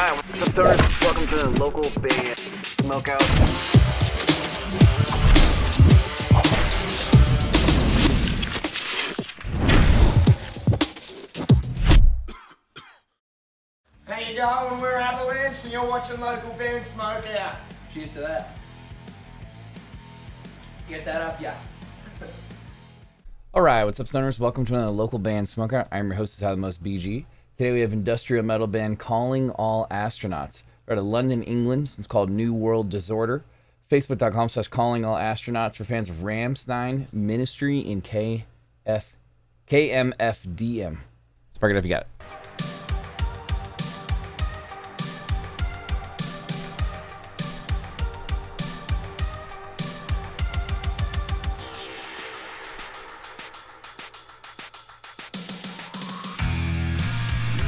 Hi, what's up, stoners? Welcome to the local band Smokeout. How you going? We're Avalanche and you're watching local band Smoke Out. Cheers to that. Get that up, yeah. All right, what's up, stoners? Welcome to another local band Smokeout. I'm your host, is How the Most BG. Today we have industrial metal band Calling All Astronauts. They're out of London, England. It's called New World Disorder. Facebook.com slash Calling All Astronauts for fans of Rammstein, Ministry, and KF, KMFDM. Spark it up if you got it.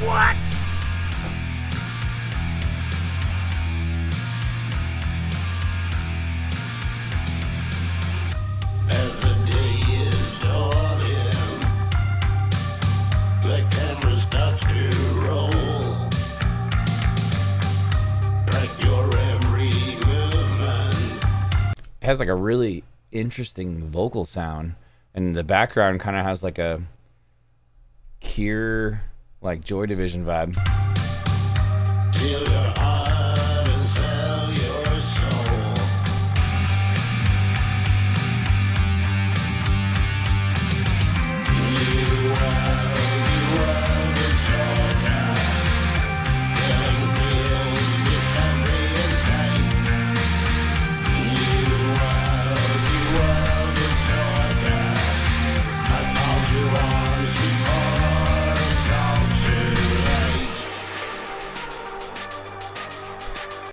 What? As the day is dawning, the camera stops to roll. Track your every movement. It has like a really interesting vocal sound, and the background kind of has like a Cure, like Joy Division vibe.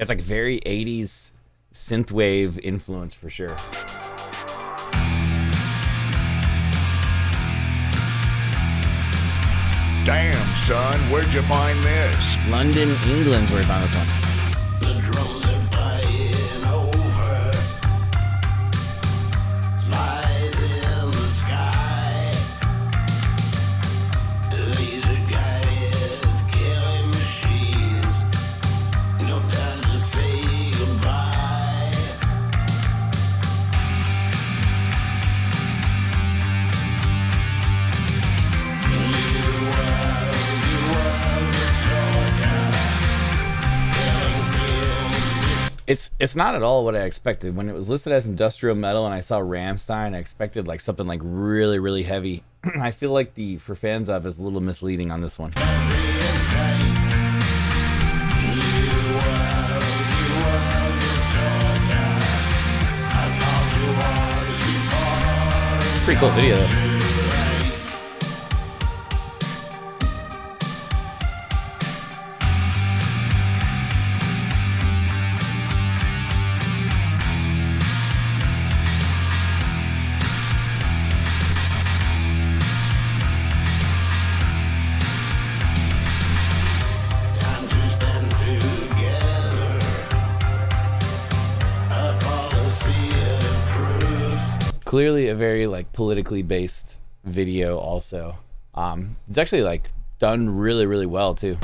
It's like very 80s synthwave influence for sure. Damn, son, where'd you find this? London, England's where I found this one. It's it's not at all what I expected. When it was listed as industrial metal and I saw Rammstein, I expected like something like really, really heavy. I feel like the for fans of is a little misleading on this one. Pretty cool video though. Clearly a very like politically based video also. Um it's actually like done really, really well too.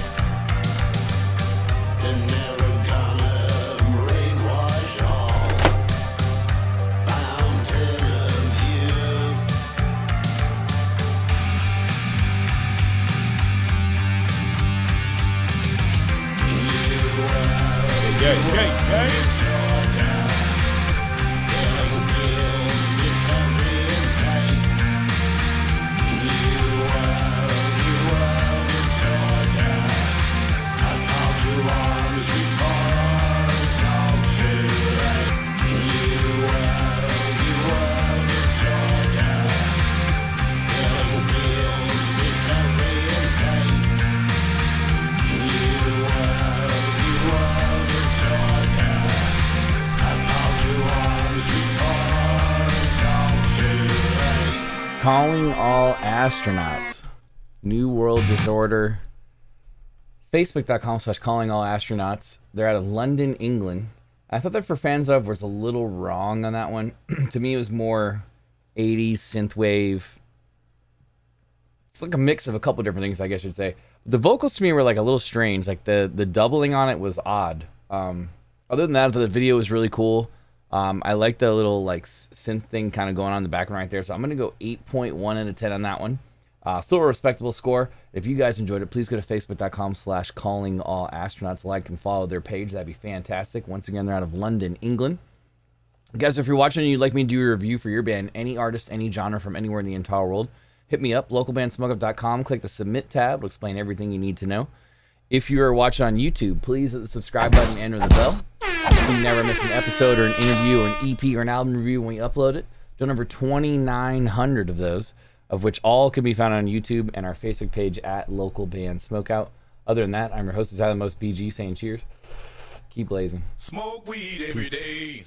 Calling all astronauts. New World Disorder. Facebook.com slash calling all astronauts. They're out of London, England. I thought that for fans of was a little wrong on that one. to me, it was more 80s synthwave. It's like a mix of a couple different things, I guess you'd say. The vocals to me were like a little strange. Like the the doubling on it was odd. Um, other than that, the video was really cool. Um, I like the little like synth thing kind of going on in the background right there. So I'm gonna go 8.1 out of 10 on that one. Uh, still a respectable score. If you guys enjoyed it, please go to facebook.com slash calling all astronauts. Like and follow their page. That'd be fantastic. Once again, they're out of London, England. Guys, if you're watching and you'd like me to do a review for your band, any artist, any genre from anywhere in the entire world, hit me up, localbandsmokeout.com. Click the submit tab. It'll explain everything you need to know. If you are watching on YouTube, please hit the subscribe button and enter the bell. So you never miss an episode or an interview or an EP or an album review when we upload it. Done over 2,900 of those, of which all can be found on YouTube and our Facebook page at Local Band Smokeout. Other than that, I'm your host, is the most BG, saying cheers. Keep blazing. Smoke weed every day.